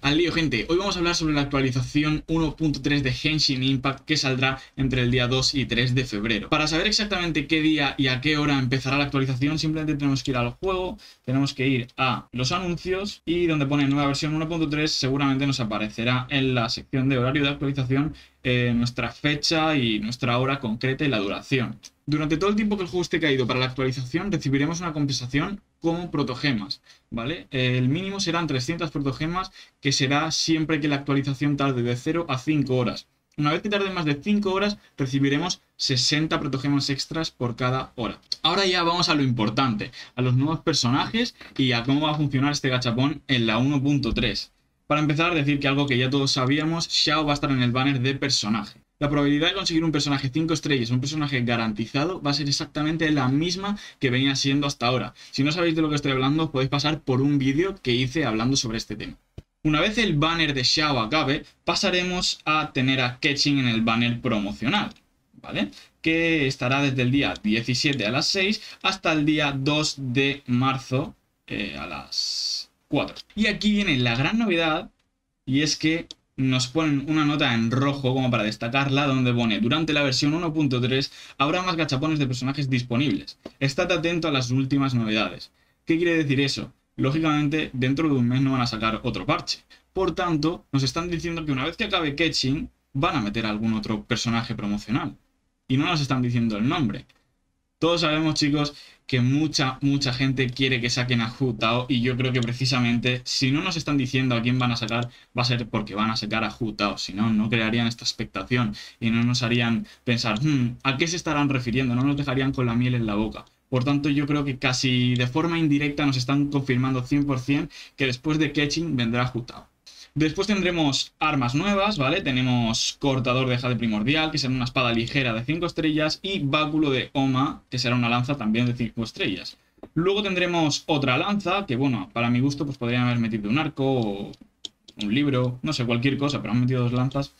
Al lío, gente. Hoy vamos a hablar sobre la actualización 1.3 de Henshin Impact que saldrá entre el día 2 y 3 de febrero. Para saber exactamente qué día y a qué hora empezará la actualización, simplemente tenemos que ir al juego, tenemos que ir a los anuncios y donde pone nueva versión 1.3 seguramente nos aparecerá en la sección de horario de actualización eh, nuestra fecha y nuestra hora concreta y la duración. Durante todo el tiempo que el juego esté caído para la actualización, recibiremos una compensación como protogemas, ¿vale? El mínimo serán 300 protogemas, que será siempre que la actualización tarde de 0 a 5 horas. Una vez que tarde más de 5 horas, recibiremos 60 protogemas extras por cada hora. Ahora ya vamos a lo importante, a los nuevos personajes y a cómo va a funcionar este gachapón en la 1.3. Para empezar, decir que algo que ya todos sabíamos, Xiao va a estar en el banner de personaje. La probabilidad de conseguir un personaje 5 estrellas, un personaje garantizado, va a ser exactamente la misma que venía siendo hasta ahora. Si no sabéis de lo que estoy hablando, podéis pasar por un vídeo que hice hablando sobre este tema. Una vez el banner de Xiao acabe, pasaremos a tener a Ketching en el banner promocional, ¿vale? Que estará desde el día 17 a las 6 hasta el día 2 de marzo eh, a las y aquí viene la gran novedad, y es que nos ponen una nota en rojo como para destacarla, donde pone, durante la versión 1.3 habrá más gachapones de personajes disponibles. Estad atento a las últimas novedades. ¿Qué quiere decir eso? Lógicamente, dentro de un mes no van a sacar otro parche. Por tanto, nos están diciendo que una vez que acabe Catching, van a meter algún otro personaje promocional. Y no nos están diciendo el nombre. Todos sabemos, chicos, que mucha, mucha gente quiere que saquen a Hu Tao y yo creo que precisamente si no nos están diciendo a quién van a sacar, va a ser porque van a sacar a Hu Tao. Si no, no crearían esta expectación y no nos harían pensar, hmm, ¿a qué se estarán refiriendo? No nos dejarían con la miel en la boca. Por tanto, yo creo que casi de forma indirecta nos están confirmando 100% que después de Ketching vendrá Hu Tao. Después tendremos armas nuevas, ¿vale? Tenemos cortador de jade primordial, que será una espada ligera de 5 estrellas, y báculo de Oma, que será una lanza también de 5 estrellas. Luego tendremos otra lanza, que bueno, para mi gusto pues podrían haber metido un arco o un libro, no sé, cualquier cosa, pero han metido dos lanzas.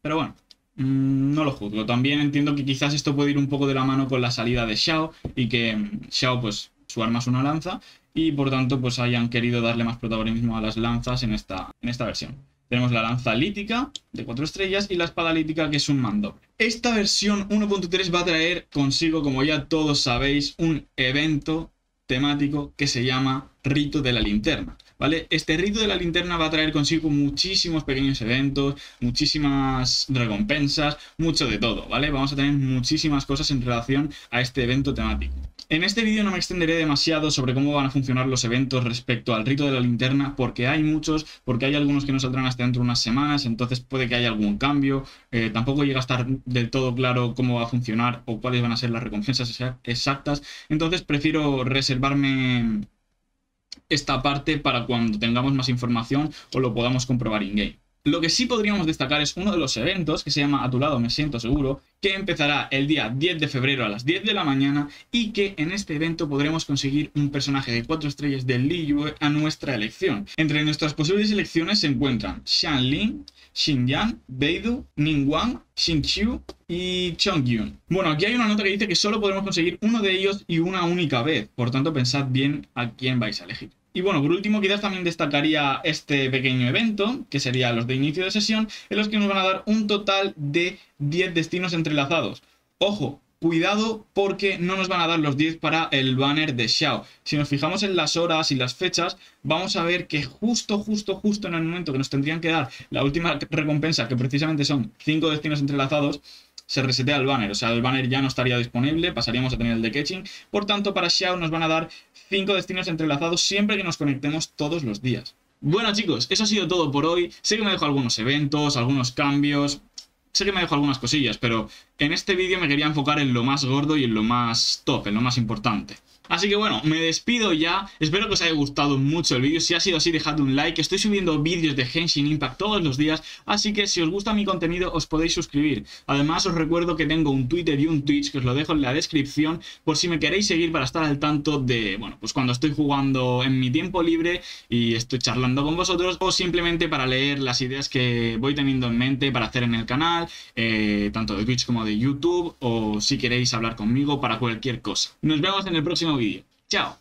Pero bueno, mm, no lo juzgo. También entiendo que quizás esto puede ir un poco de la mano con la salida de Xiao y que mm, Xiao pues su arma es una lanza y por tanto pues hayan querido darle más protagonismo a las lanzas en esta, en esta versión. Tenemos la lanza lítica de 4 estrellas y la espada lítica que es un mando. Esta versión 1.3 va a traer consigo, como ya todos sabéis, un evento temático que se llama Rito de la Linterna. ¿Vale? Este rito de la linterna va a traer consigo muchísimos pequeños eventos, muchísimas recompensas, mucho de todo, ¿vale? Vamos a tener muchísimas cosas en relación a este evento temático. En este vídeo no me extenderé demasiado sobre cómo van a funcionar los eventos respecto al rito de la linterna, porque hay muchos, porque hay algunos que no saldrán hasta dentro de unas semanas, entonces puede que haya algún cambio. Eh, tampoco llega a estar del todo claro cómo va a funcionar o cuáles van a ser las recompensas exactas, entonces prefiero reservarme esta parte para cuando tengamos más información o lo podamos comprobar in-game. Lo que sí podríamos destacar es uno de los eventos que se llama A tu lado me siento seguro, que empezará el día 10 de febrero a las 10 de la mañana y que en este evento podremos conseguir un personaje de 4 estrellas del Liyue a nuestra elección. Entre nuestras posibles elecciones se encuentran Xianlin, Xinyan, Beidou, Ningguang, Xinqiu y Chongyun. Bueno, aquí hay una nota que dice que solo podremos conseguir uno de ellos y una única vez, por tanto pensad bien a quién vais a elegir. Y bueno, por último, quizás también destacaría este pequeño evento, que sería los de inicio de sesión, en los que nos van a dar un total de 10 destinos entrelazados. Ojo, cuidado porque no nos van a dar los 10 para el banner de Xiao. Si nos fijamos en las horas y las fechas, vamos a ver que justo, justo, justo en el momento que nos tendrían que dar la última recompensa, que precisamente son 5 destinos entrelazados, se resetea el banner, o sea, el banner ya no estaría disponible, pasaríamos a tener el de Catching. Por tanto, para Xiao nos van a dar 5 destinos entrelazados siempre que nos conectemos todos los días. Bueno chicos, eso ha sido todo por hoy. Sé que me dejo algunos eventos, algunos cambios, sé que me dejo algunas cosillas, pero en este vídeo me quería enfocar en lo más gordo y en lo más top, en lo más importante. Así que bueno, me despido ya. Espero que os haya gustado mucho el vídeo. Si ha sido así, dejad un like. Estoy subiendo vídeos de Henshin Impact todos los días. Así que si os gusta mi contenido, os podéis suscribir. Además, os recuerdo que tengo un Twitter y un Twitch que os lo dejo en la descripción. Por si me queréis seguir para estar al tanto de, bueno, pues cuando estoy jugando en mi tiempo libre y estoy charlando con vosotros. O simplemente para leer las ideas que voy teniendo en mente para hacer en el canal. Eh, tanto de Twitch como de YouTube. O si queréis hablar conmigo para cualquier cosa. Nos vemos en el próximo vídeo. Chao.